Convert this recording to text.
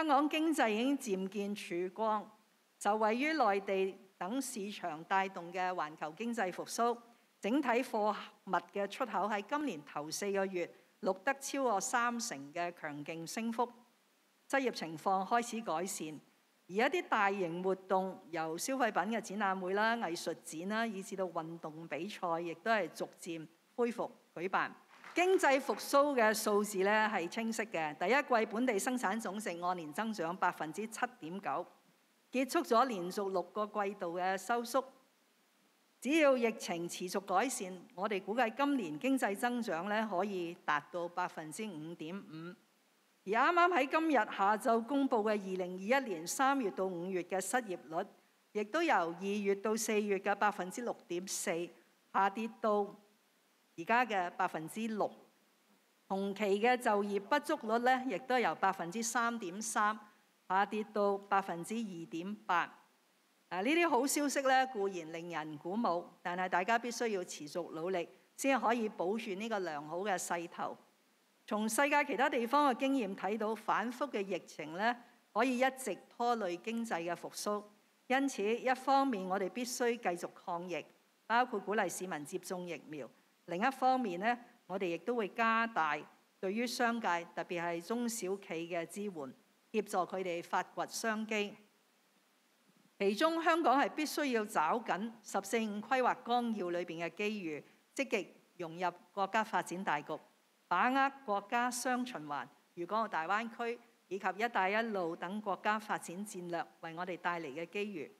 香港經濟已經漸見曙光，就位於內地等市場帶動嘅環球經濟復甦，整體貨物嘅出口喺今年頭四個月錄得超過三成嘅強勁升幅，失業情況開始改善。而一啲大型活動，由消費品嘅展覽會啦、藝術展啦，以至到運動比賽，亦都係逐漸恢復舉辦。經濟復甦嘅數字咧係清晰嘅，第一季本地生產總值按年增長百分之七點九，結束咗連續六個季度嘅收縮。只要疫情持續改善，我哋估計今年經濟增長咧可以達到百分之五點五。而啱啱喺今日下晝公布嘅二零二一年三月到五月嘅失業率，亦都由二月到四月嘅百分之六點四下跌到而家嘅百分之六。同期嘅就業不足率咧，亦都由百分之三點三下跌到百分之二點八。啊！呢啲好消息咧固然令人鼓舞，但係大家必須要持續努力，先可以保住呢個良好嘅勢頭。從世界其他地方嘅經驗睇到，反覆嘅疫情咧可以一直拖累經濟嘅復甦。因此，一方面我哋必須繼續抗疫，包括鼓勵市民接種疫苗；另一方面咧，我哋亦都會加大對於商界，特別係中小企嘅支援，協助佢哋發掘商機。其中香港係必須要找緊十四五規劃綱要裏邊嘅機遇，積極融入國家發展大局，把握國家雙循環、粵港澳大灣區以及一帶一路等國家發展戰略為我哋帶嚟嘅機遇。